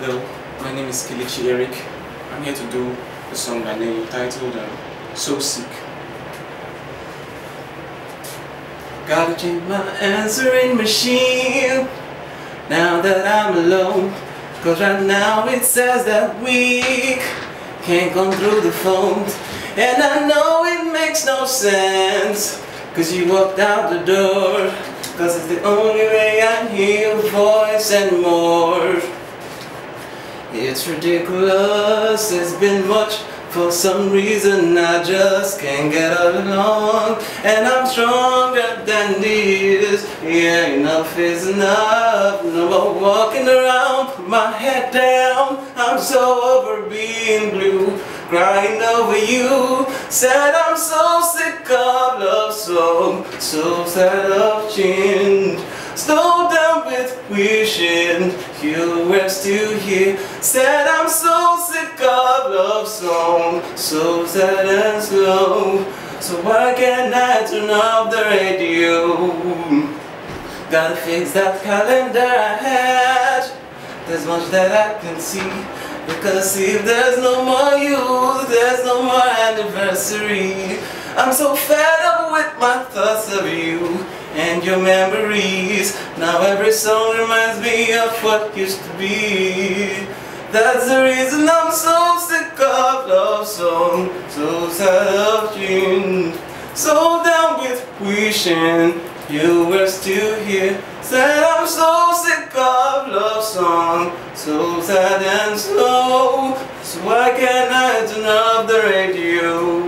Hello, my name is Kelechi Eric. I'm here to do a song by Ne-Yo titled um, So Sick. Gotta change my answering machine now that I'm alone. Cause right now it says that we can't come through the phone. And I know it makes no sense. Cause you walked out the door. Cause it's the only way I hear your voice and more. It's ridiculous, it's been much for some reason I just can't get along. And I'm stronger than this Yeah, enough is enough. No more walking around, put my head down. I'm so over being blue Crying over you. Said I'm so sick of love song So sad of change Slow down with wishing you were still here. Said I'm so sick of love song So sad and slow. So why can't I turn off the radio? Gotta fix that calendar I had. There's much that I can see. Because if there's no more you There's no more anniversary. I'm so fed up with my thoughts of you and your memories. Now every song reminds me of what used to be. That's the reason I'm so sick of love song, so sad of dreams, so down with wishing you were still here. Said I'm so sick of love song, so sad and slow. So why can't I turn off the radio?